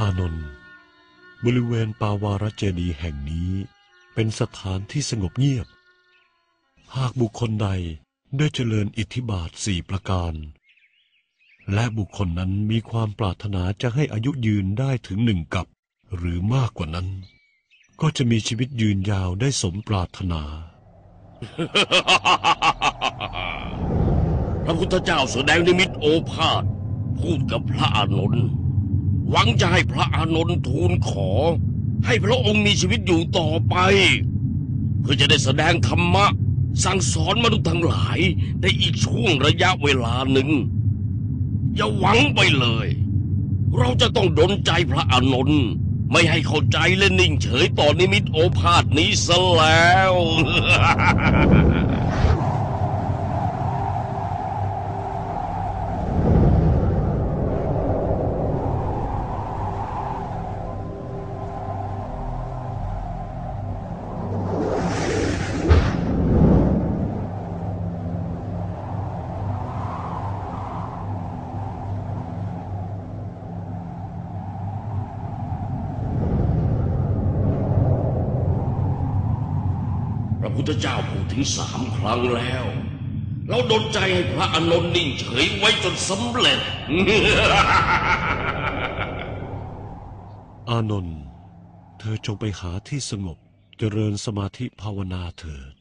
อานนท์บริเวณปาวารเจดีแห่งนี้เป็นสถานที่สงบเงียบ หากบุคคลใดได้เจริญอิทธิบาทสี่ประการ และบุคคลนั้นมีความปรารถนาจะให้อายุยืนได้ถึงหนึ่งกับ หรือมากกว่านั้น ก็จะมีชีวิตยืนยาวได้สมปรารถนา พระพุทธเจ้าแสดงนิมิตโอภาษพูดกับพระอานนท์ หวังจะให้พระอานนท์ทูลขอ ให้พระองค์มีชีวิตอยู่ต่อไป เพื่อจะได้แสดงธรรมะ สั่งสอนมนุษย์ทั้งหลายในอีกช่วงระยะเวลาหนึ่ง อย่าหวังไปเลย เราจะต้องดลใจพระอานนท์ไม่ให้เข้าใจและนิ่งเฉยต่อนิมิตโอภาษนี้ซะแล้ว พระพุทธเจ้าพูดถึงสามครั้งแล้ว เราดนใจให้พระอานนท์นิ่งเฉยไว้จนสำเร็จ อานนท์เธอจงไปหาที่สงบเจริญสมาธิภาวนาเถิด